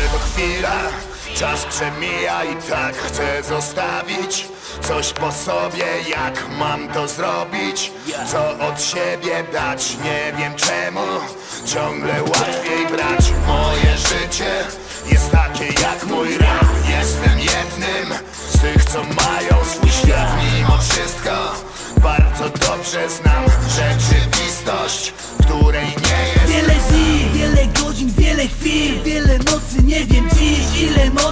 chwila. Czas przemija i tak chcę zostawić Coś po sobie, jak mam to zrobić? Co od siebie dać, nie wiem czemu. Ciągle łatwiej brać moje życie. Jest takie jak mój rap. Jestem jednym z tych, co mają swój świat Mimo wszystko. Bardzo dobrze znam rzeczywistość Której nie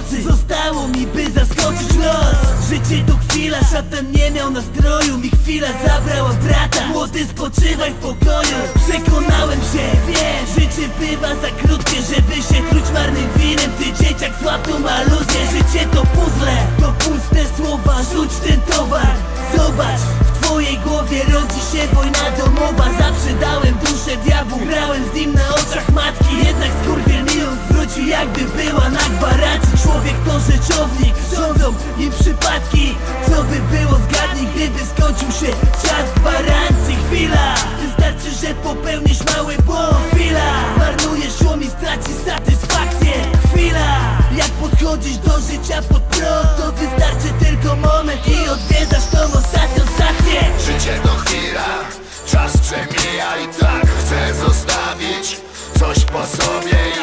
mocy Zostało mi by zaskoczyć los. Życie to chwila, szatan nie miał nastroju. Mi chwila zabrała brata. Młody spoczywaj w pokoju. Przekonałem się, wiem Życie bywa za krótkie, żeby się truć marnym winem. Ty dzieciak złap tą aluzję. Życie to puzzle, to puste słowa Rzuć ten towar, zobacz W twojej głowie rodzi się wojna domowa. Zawsze dałem duszę diabłu. Grałem z nim na oczach matki czas gwarancji Chwila, wystarczy, że popełnisz mały błąd? Chwila, marnujesz ją i stracisz satysfakcję. Chwila, jak podchodzisz do życia pod prąd To wystarczy tylko moment i odwiedzasz tą ostatnią stację. Życie to chwila, czas przemija i tak chcę zostawić Coś po sobie